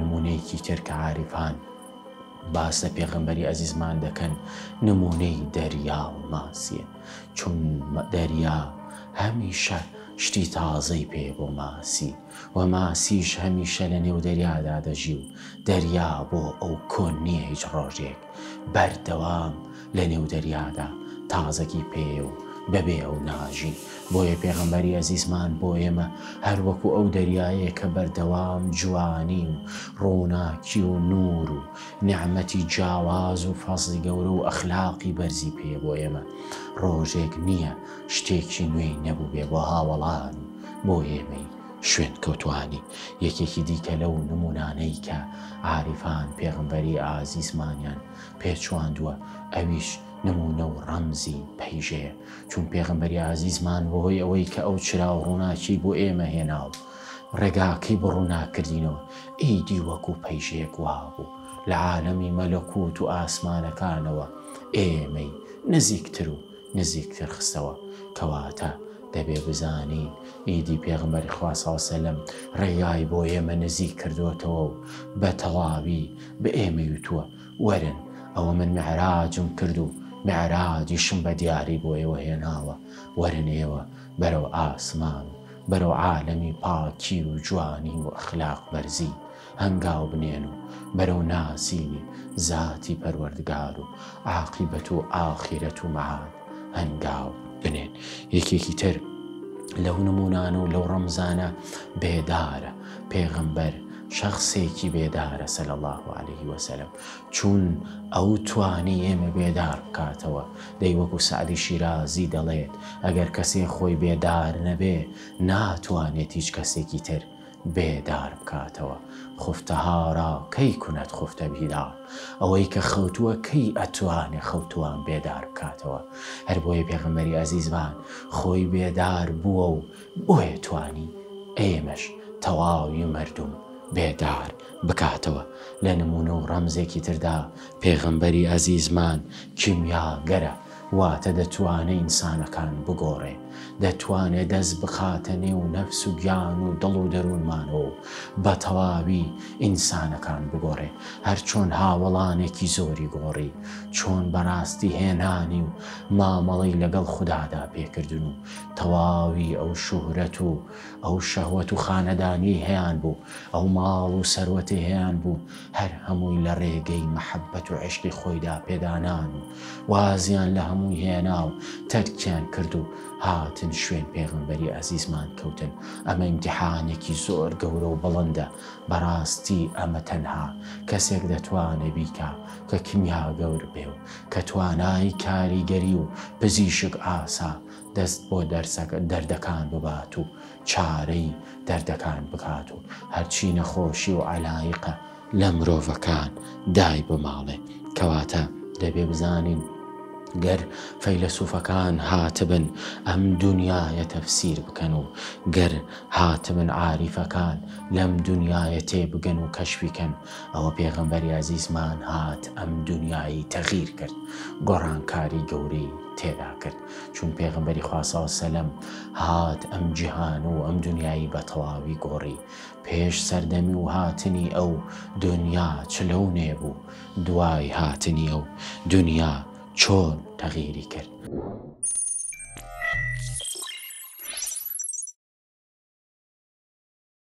نمونەیەکی تر کە عارفان باس لە پێغەمبەری ئەزیزمان دەکەن نمونەی دەریا و ماسیە چون دەریا هەمیشە شتی تازەی پێ بۆ ماسی و ماسیش هەمیشە لە نێو دەریادا دەژی و دەریا بۆ ئەو کۆن نییە هیچ ڕۆژێک بەردەوام لە نێو دەریادا تازەگی پێیە و بەبێ ئەو ناژین، بۆیە پێغەمبەری ئەزیزمان بۆ ئێمە هەروەکو ئەو دەریایەیە کە بەردەوام جوانی و ڕووناکی و نوور و نیعمەتی جیاواز و فەزڵی گەورە و ئەخلاقی بەرزی پێیە بۆ ئێمە ڕۆژێک نییە شتێکی نوێی نەبووبێ بۆ هاوەڵان و بۆ ئێمەی شوێنکەوتوانی یەکێکی دیکە لەو نمونانەی کە عارفان پێغەمبەری ئازیزمانیان پێچواندوە ئەویش نمونە و ڕەمزی پەیژەیە چون پێغەمبەری ئازیزمان بەهۆی ئەوەی کە ئەو چرا و ڕووناکی بۆ ئێمە هێنا و ڕێگاکەی بۆ ڕووناکردینەوە ئیدی وەکو پەیژەیەک وابوو لە عالەمی مەلەکوت و ئاسمانەکانەوە ئێمەی نزیکتر و نزیکتر خستەوە، کەواتە دەبێ بزانین ئیدی پێغەمبەری خوا صلی اللە وسلم ڕێگای بۆ ئێمە نزیک کردۆتەوە و بە تەواوی بە ئێمەی وتووە، وەرن ئەوە من میعراجم کرد و میعراجیشم بە دیاری بۆ ئێوە هێناوە، وەرن ئێوە بەرەو ئاسمان و بەرەو عالەمی پاکی و جوانی و ئەخلاق بەرزی، هەنگاو بنێن و بەرەو ناسینی زاتی پەروەردگار و عاقیبەت و ئاخیرەت و مەعاد هەنگاو بنێن یەکێکی تر لەو نمونانە و لەو ڕەمزانە بێدارە پێغەمبەر شخصێکی بێدارە سەل الله عليه وسلم چون ئەو توانی ئێمە بێدار بکاتەوە دەی وەکو سعدی شیرازی دەڵێت ئەگەر کەسێ خۆی بێدار نەبێ ناتوانێت هیچ کەسێکی تر بێدار بکاتەوە خفتە هارا کەی کونت خفتە بیدار ئەوەی کە خەوتووە کەی ئەتوانێ خەوتووان بێدار بکاتەوە هەر بۆیە پێغەمبەری ئەزیزمان خۆی بێدار بووە و بۆیە توانی ئێمەش تەواوی مردم بێدار بکاتەوە لە نموونە و ڕەمزێکی تردا پێغەمبەری ئەزیزمان کیمیاگەرە واتە دەتوانێ ئینسانەکان بگۆڕێ، دەتوانێ دەست بخاتە نێو نەفس و گیان و دڵ و دەروونمانەوە و بە تەواوی ئینسانەکان بگۆڕێ، هەر چۆن هاوەڵانێکی زۆری گۆڕی، چۆن بەڕاستی هێنانی و مامەڵەی لەگەڵ خودادا پێ کردن و تەواوی ئەو شوهرەت و ئەو شەهوەت و خانەدانیەی هەیان بوو، ئەو ماڵ و سەروەتەی هەیان بوو، هەر هەمووی لە ڕێگەی مەحەبەت و عیشقی خۆیدا پێدانان و وازیان لە هەمووی هێنا و تەرکیان کرد و هاتن شوێن پێغمبەری ئەزیزمان کەوتن ئەمە ئیمتحانێکی زۆر گەورە و بڵندە بەڕاستی ئەمە تەنها کەسێک دەتوانێ بیکا کە کیمیا گەور بێ و کە توانای کاریگەری و پزیشک ئاسا دەست بۆ دەرسەکە دەردەکان ببات و چارەی دەردەکان بکات و هەرچی نەخۆشی و عەلایقە لە مرۆڤەکان دای بماڵێ. کەواتە دەبێ بزانین گەر فەیلەسوفەکان هاتبن ئەم دونیایە تەفسیر بکەن و گەر هاتبن عاریفەکان لەم دونیایە تێبگەن و کەشفی کەن ئەوە پێغەمبەری ئەزیزمان هات ئەم دونیایەی تەغیر کرد گۆڕانکاری گەورەی تێدا کرد چون پێغەمبەری خوا سەوسەلەم هات ئەم جیهان و ئەم دونیایی بەتەواوی گۆڕی پێش سەردەمی و هاتنی ئەو دونیا چ لەونێ بوو؟ دوای هاتنی ئەو دونیا چۆن تەغیری کرد؟